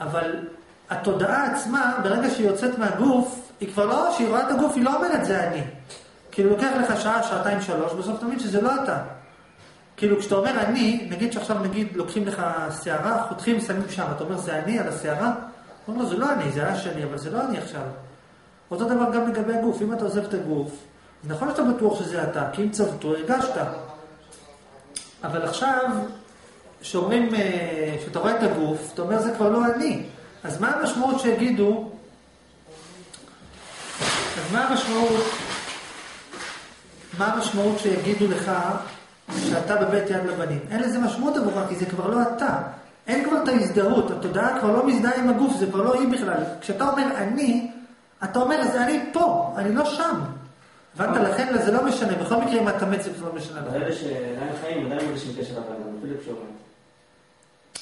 אבל התודעה עצמה, ברגע שהיא יוצאת מהגוף, היא כבר לא, כשהיא רואה את הגוף, היא לא אומרת זה אני. כאילו לוקח לך שעה, שעתיים, שלוש, בסוף תמיד שזה לא אתה. כאילו כשאתה אומר אני, נגיד שעכשיו נגיד לוקחים לך שערה, חותכים, שמים שם, אתה אומר זה אני על השערה? הוא אומר זה לא אני, זה היה שלי, אבל זה לא אני עכשיו. אותו דבר גם לגבי הגוף, אם אתה עוזב את הגוף, נכון שאתה בטוח שזה אתה, כי אם צוותו, הרגשת. אבל עכשיו, שאומרים, אה, שאתה רואה את הגוף, אתה אומר זה כבר לא אני. אז מה המשמעות שיגידו, אז מה המשמעות, מה המשמעות שיגידו לך שאתה בבית יד לבנים? אין לזה משמעות עבורה, כי זה כבר לא אתה. אין כבר את ההזדהות, התודעה כבר לא מזדהה עם הגוף, זה כבר לא היא בכלל. כשאתה אומר אני, אתה אומר, זה אני פה, אני לא שם. הבנת? לכן זה לא משנה, בכל מקרה אם אתה מת זה לא משנה. אלה שעדיין חיים עדיין מרגישים קשר לבן אפילו כשאומרים.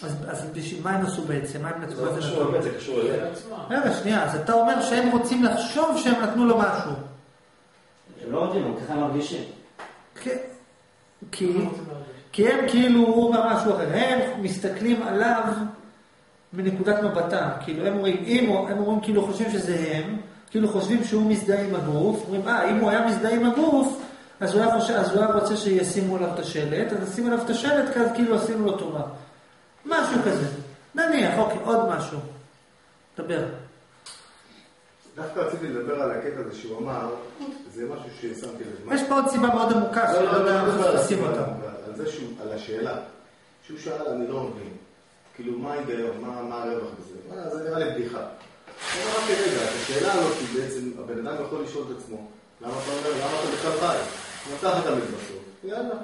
אז בשביל מה הם עשו בעצם? מה הם נתנו? זה לא קשור זה קשור אליהם. רגע, שנייה, אז אתה אומר שהם רוצים לחשוב שהם נתנו לו משהו. הם לא רוצים, ככה הם מרגישים. כן. כי, כי הם כאילו, הוא אומר משהו אחר, הם מסתכלים עליו מנקודת מבטם. כאילו, הם אומרים, אם, הם אומרים כאילו חושבים שזה הם, כאילו חושבים שהוא מזדהה עם הגוף, אומרים, אה, אם הוא היה מזדהה עם הגוף, אז הוא היה, חושב, אז הוא היה רוצה שישימו עליו את השלט, אז ישימו עליו את השלט, אז כאילו עשינו לו טובה. משהו כזה. נניח, אוקיי, עוד משהו. דבר. דווקא רציתי לדבר על הקטע הזה שהוא אמר, זה משהו ששמתי לב. יש פה עוד סיבה מאוד עמוקה, שאני לא יודע איך לשים אותה. על זה שהוא, על השאלה. שהוא שאל, אני לא מבין. כאילו, מה ההיגיון? מה הרווח בזה? מה, זה נראה לי בדיחה. רק רגע, את השאלה הזאת, כי בעצם הבן אדם יכול לשאול את עצמו, למה אתה אומר, למה אתה בכלל חי? גם ככה אתה. יאללה.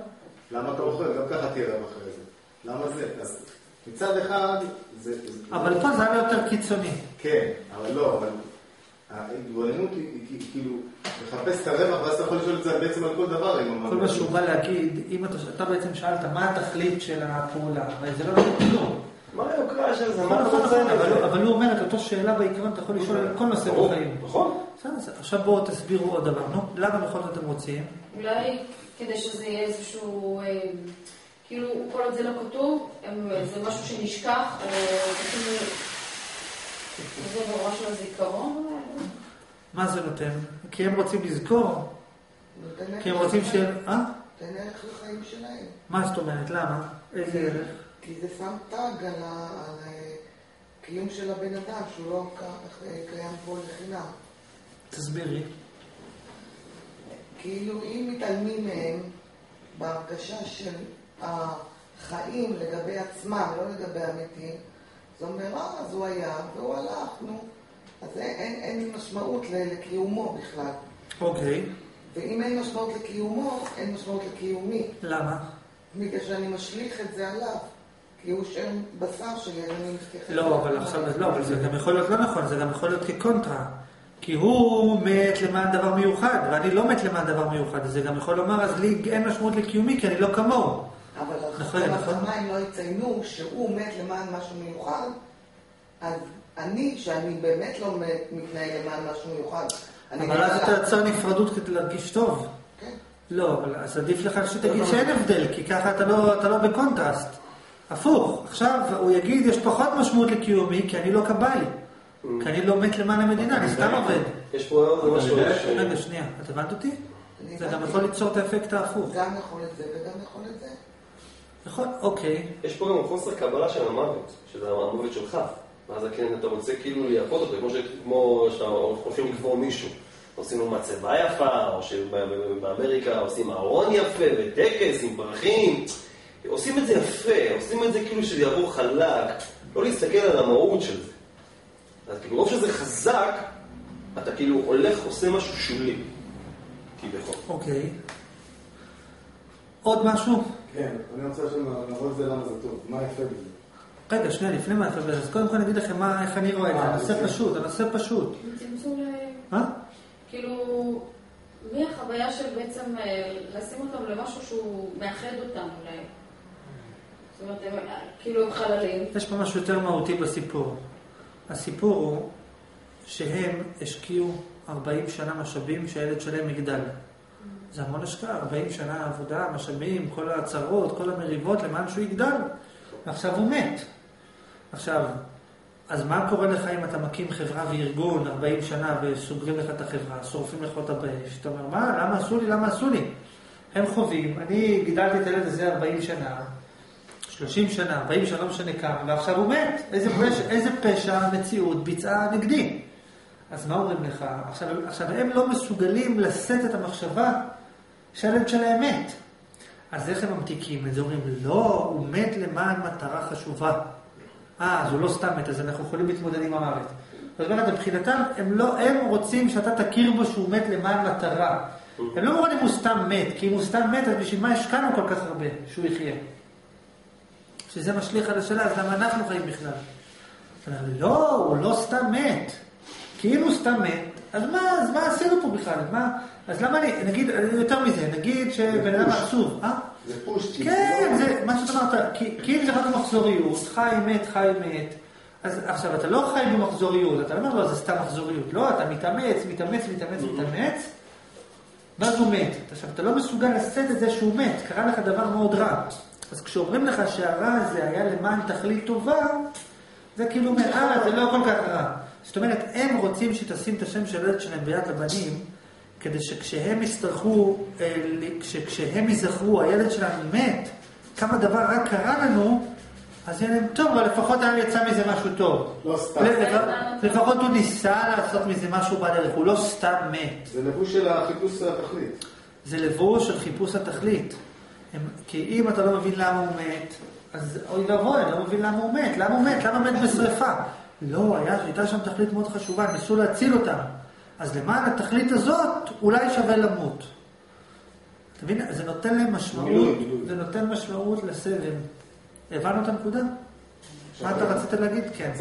למה אתה אוכל? גם ככה תהיה רווח אחרי זה. למה זה? אז מצד אחד, זה... אבל פה זה היה יותר קיצוני. כן, אבל לא, אבל ההתבוננות היא היא- היא כאילו לחפש את הרווח, ואז אתה יכול לשאול את זה בעצם על כל דבר. כל מה שהוא בא להגיד, אם אתה, בעצם שאלת מה התכלית של הפעולה, הרי זה לא נכון כלום. מה היוקרה של זה? נכון, מה אתה נכון, רוצה? נכון, אבל, הוא אומר את אותו שאלה בעיקרון, אתה יכול לשאול על כל נושא בחיים. נכון. בסדר. עכשיו בואו תסבירו עוד דבר, נו, למה בכל זאת אתם רוצים? אולי כדי שזה יהיה איזשהו, אה, כאילו כל עוד זה לא כתוב, זה משהו שנשכח, או כאילו, זה ברמה של הזיכרון? מה זה נותן? כי הם רוצים לזכור, כי הם רוצים ש... אה? נותן ערך לחיים שלהם. מה זאת אומרת? למה? איזה ערך? כי זה שם טאג על הקיום של הבן אדם, שהוא לא ק- קיים פה לחינם. תסבירי. כאילו אם מתעלמים מהם בהרגשה של החיים לגבי עצמם, לא לגבי המתים, זה אומר, אה, אז הוא היה והוא הלך, נו. אז אין, אין, משמעות לקיומו בכלל. אוקיי, ואם אין משמעות לקיומו, אין משמעות לקיומי. למה? בגלל שאני משליך את זה עליו. כי הוא שם בשר שלי, אז אני מתייחס... לא, אבל עכשיו, לא, אבל זה גם יכול להיות לא נכון, זה גם יכול להיות כקונטרה. כי הוא מת למען דבר מיוחד, ואני לא מת למען דבר מיוחד, אז זה גם יכול לומר, אז לי אין משמעות לקיומי, כי אני לא כמוהו. אבל נכון, נכון. החכמיים לא יציינו שהוא מת למען משהו מיוחד, אז אני, שאני באמת לא מת, מתנהל למען משהו מיוחד. אני אבל אז. אתה יוצר נפרדות כדי להרגיש טוב. כן. לא, אבל אז עדיף לך שתגיד שאין הבדל, כי ככה אתה לא, אתה לא בקונטרסט. הפוך, עכשיו הוא יגיד, יש פחות משמעות לקיומי, כי אני לא כבאי. כי אני לא מת למען המדינה, אני סתם עובד. יש פה עוד משהו. רגע, שנייה, את הבנת אותי? זה גם. יכול ליצור את האפקט ההפוך. גם יכול את זה וגם יכול את זה. נכון, אוקיי. יש פה גם חוסר קבלה של המוות, שזה המוות שלך. ואז כן, אתה רוצה כאילו לייפות אותו, כמו, ש... כמו שאתה הולכים לקבור מישהו. עושים לו מצבה יפה, או שבאמריקה עושים ארון יפה, וטקס עם פרחים. עושים את זה יפה, עושים את זה כאילו שזה יעבור חלק, לא להסתכל על המהות של זה. אז כאילו, מרוב שזה חזק, אתה כאילו הולך, עושה משהו שולי. כביכול. אוקיי. עוד משהו? כן, אני רוצה עכשיו לעבור את זה למה זה טוב. מה יפה בזה? רגע, שנייה, לפני מה יפה בזה, אז קודם כל אני אגיד לכם מה, איך אני רואה את זה, אה, הנושא אוקיי. פשוט, הנושא פשוט. אה? כאילו, מהחוויה של בעצם אה, לשים אותם למשהו שהוא מאחד אותם אולי. כאילו הם חללים. יש פה משהו יותר מהותי בסיפור. הסיפור הוא שהם השקיעו 40 שנה משאבים שהילד שלהם יגדל. זה המון השקעה, 40 שנה עבודה, משאבים, כל ההצהרות, כל המריבות למען שהוא יגדל. ועכשיו הוא מת. עכשיו, אז מה קורה לך אם אתה מקים חברה וארגון 40 שנה וסוגרים לך את החברה, שורפים לך אותה באש? אתה אומר, מה, למה עשו לי, למה עשו לי? הם חווים, אני גידלתי את הילד הזה 40 שנה, 30 שנה, 40 שנה, לא משנה כמה, ועכשיו הוא מת. איזה פשע, איזה פשע המציאות ביצעה נגדי? אז מה אומרים לך? עכשיו, עכשיו הם לא מסוגלים לשאת את המחשבה שהילד שלהם מת. אז איך הם ממתיקים את זה? אומרים, לא, הוא מת למען מטרה חשובה. אה, אז הוא לא סתם מת, אז אנחנו יכולים להתמודד עם המוות. זאת אומרת, מבחינתם, הם לא, הם רוצים שאתה תכיר בו שהוא מת למען מטרה. הם לא מוכנים אם הוא סתם מת, כי אם הוא סתם מת, אז בשביל מה השקענו כל כך הרבה שהוא יחיה? שזה משליך על השאלה, אז למה אנחנו חיים בכלל? לא, הוא לא סתם מת. כי אם הוא סתם מת, אז מה, אז מה עשינו פה בכלל? אז מה, אז למה אני, נגיד, יותר מזה, נגיד שבן אדם עצוב, אה? זה פוש. כן, לא- זה מה שאתה אמרת, כי, אם זה רק מחזוריות, חי מת, חי מת, אז עכשיו אתה לא חי במחזוריות, אתה לא אומר לו זה סתם מחזוריות, לא, אתה מתאמץ, מתאמץ, מתאמץ, מתאמץ, ואז הוא מת. עכשיו אתה לא מסוגל לשאת את זה שהוא מת, קרה לך דבר מאוד רע. אז כשאומרים לך שהרע הזה היה למען תכלית טובה, זה כאילו אומר, אה, זה לא כל כך רע. זאת אומרת, הם רוצים שתשים את השם של הילד שלהם ביד לבנים, כדי שכשהם יצטרכו, אה, כשהם ייזכרו, הילד שלנו מת, כמה דבר רע קרה לנו, אז יהיה להם טוב, אבל לפחות היה יצא מזה משהו טוב. לא סתם. לפ- לפחות הוא ניסה לעשות מזה משהו בדרך, הוא לא סתם מת. זה לבוש של החיפוש התכלית. זה לבוש של חיפוש התכלית. הם, כי אם אתה לא מבין למה הוא מת, אז אוי ואבוי, אני לא מבין למה הוא מת. למה הוא מת? למה מת בשרפה? לא, היה, הייתה שם תכלית מאוד חשובה, ניסו להציל אותם. אז למען התכלית הזאת, אולי שווה למות. אתה מבין? זה נותן להם משמעות. זה נותן משמעות לסבל. הבנו את הנקודה? מה אתה רצית להגיד? כן.